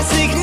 classique